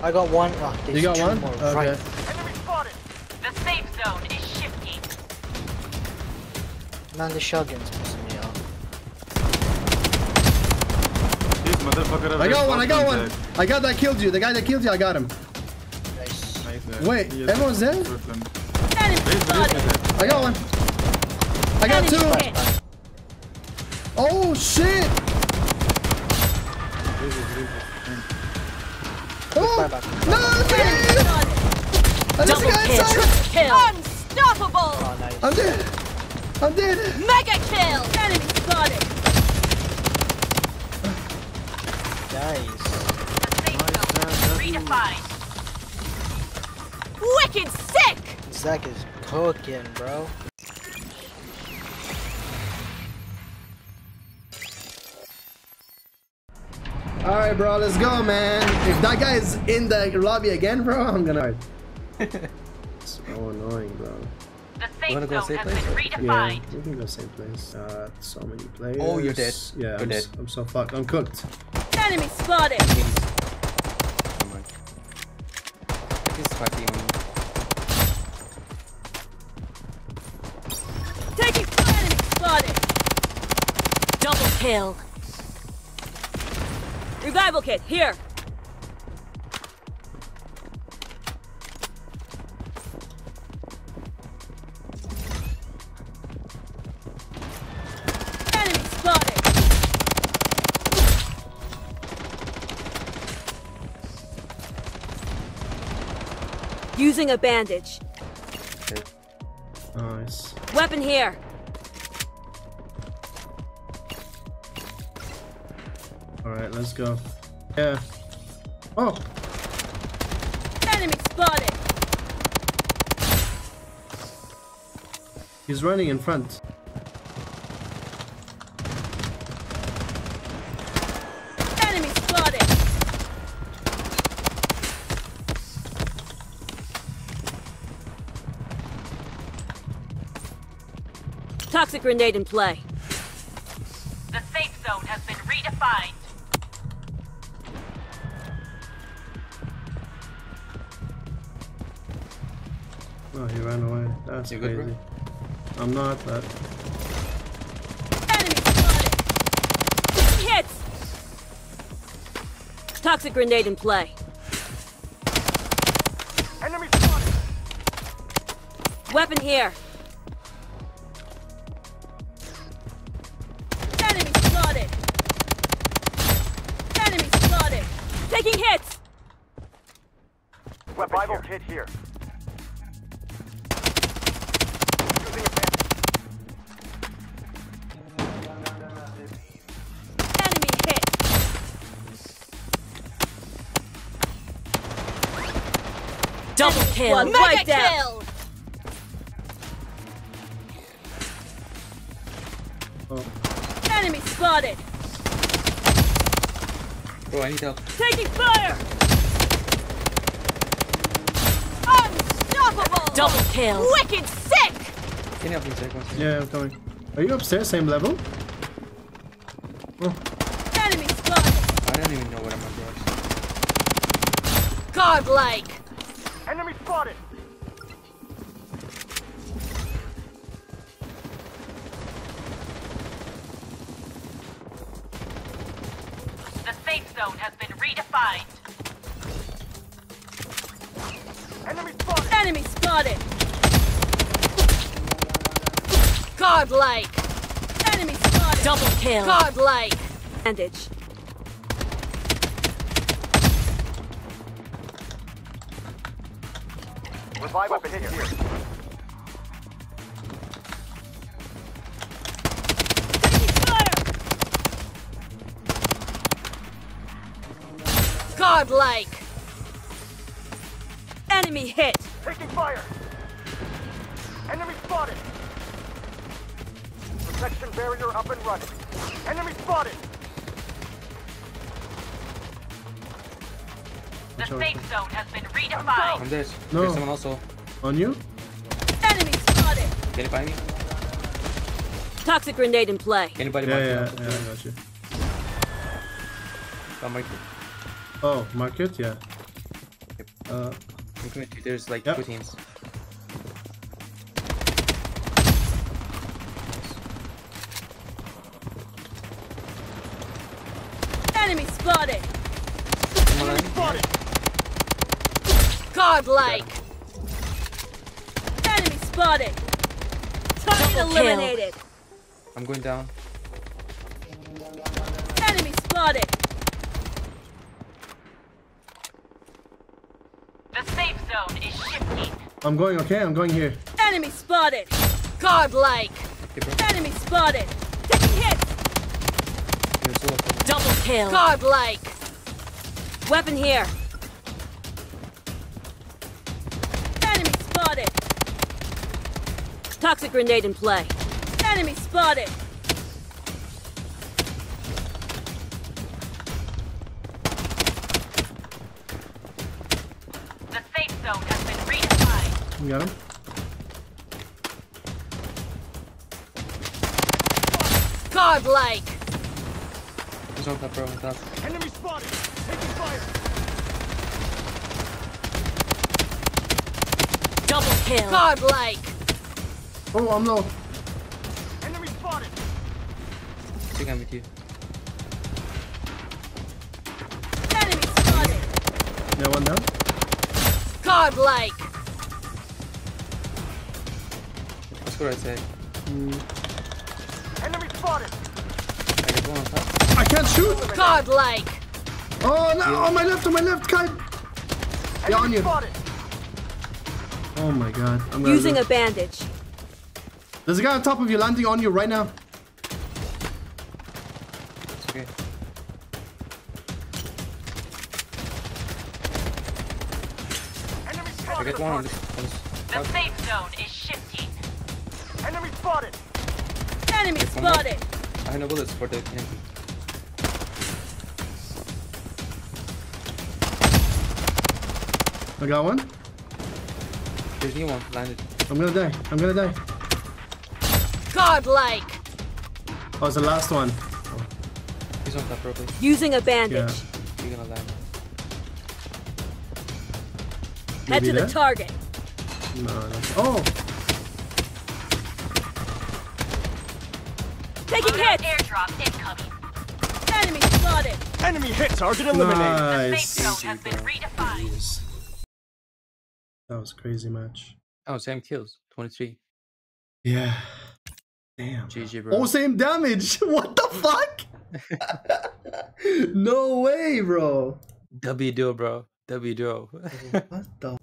I got one. Oh, You got one? more Okay. right. Enemy spotted. The safe zone is shifting. Man, the shotgun's pissing me off. This motherfucker I got one, I got one. tag. I got that killed you. The guy that killed you, I got him. Nice. Nice. Wait, Yes, everyone's there? Brooklyn. Enemy spotted. risk I got one. I got Enemy two. Oh shit! Oh! Bye bye. No, Enemy man! There's a Double guy kill. inside! Kill. Unstoppable. Oh, nice. I'm dead! I'm dead! Mega kill. Enemy spotted. Nice. The safe zone is redefined. Wicked sick. Zak is cooking, bro. Alright, bro, let's go, man. If that guy is in the lobby again, bro, I'm gonna. so annoying, bro. The safe Wanna go zone safe has place? been Yeah, redefined. we can go same place. Uh, so many players. Oh, you're dead. Yeah, You're I'm, dead. s- I'm so fucked. I'm cooked. Enemy spotted. Come on. He's fighting. Taking enemy spotted. Double kill. Revival kit here. Enemy spotted. Using a bandage. Nice. Weapon here. Alright, let's go. Yeah. Oh! Enemy spotted. He's running in front. Enemy spotted. Toxic grenade in play. The safe zone has been redefined. Oh, he ran away. That's You crazy. bro? I'm not, but. Enemy spotted. Hits. Toxic grenade in play. Enemy spotted. Weapon here. Enemy spotted. Enemy spotted. Taking hits. Revival kit here. Double kill. Mega kill. Oh. Enemy spotted. Bro, I need help. Taking fire. Unstoppable. Double kill. Wicked sick. Can you help me check one second? Yeah, I'm coming. Are you upstairs, same level? Oh, Enemy spotted. I don't even know what I'm doing. Godlike. Enemy spotted. The safe zone has been redefined. Enemy spotted. Enemy spotted. Godlike. Enemy spotted. Double kill. Godlike. Bandage. Revival kit here. Taking fire. Godlike. Enemy hit. Taking fire. Enemy spotted. Protection barrier up and running. Enemy spotted. The Watch out. safe zone has been redefined. I'm dead. No. There's someone also. on you? Enemy spotted. Can you find me? Toxic grenade in play. Anybody Yeah, mark yeah, me? yeah, I got you. Come right Oh, mark it? Yeah. Uh, I'm coming to you. There's like Yep. two teams. Enemy spotted! Come on, Spotted! Godlike! Enemy spotted! Target eliminated! I'm going down. Enemy spotted! The safe zone is shifting. I'm going, okay? I'm going here. Enemy spotted! Godlike! Okay. Enemy spotted! Taking hits! You're solo for Double kill! Godlike! Weapon here! Toxic grenade in play. Enemy spotted! The safe zone has been redefined. You got him? Godlike! He's on top, bro. On top. Enemy spotted! Taking fire! Double kill! Godlike! Oh, I'm low. Enemy spotted! Take I'm with you. Enemy spotted! Yeah, one down. Godlike! Let's go right side. Hmm. Enemy spotted! I got one on top. I can't shoot! Godlike! Oh, no! On my left, on my left, guy! Yeah, on you. spotted! Oh my god. I'm Using do- a bandage. There's a guy on top of you landing on you right now. It's okay. Enemy I spotted! got one on this. On this. The safe zone is shifting. Enemy spotted! Enemy One spotted! I have no bullets for the TNT. I got one. There's new one landed. I'm gonna die. I'm gonna die. Godlike! Oh, it's the last one. He's on top, bro. Please. Using a Yeah. bandage. You're gonna land. Head Maybe to the target. No, no. Oh! Taking hits! Airdrop incoming. Enemy spotted! Enemy hit target eliminated! Nice. has been redefined. Jeez. That was a crazy match. Oh, same kills. 23. Yeah. Damn. GG, bro. Oh, same damage. What the fuck? no way, bro. W duo, bro. W duo. What the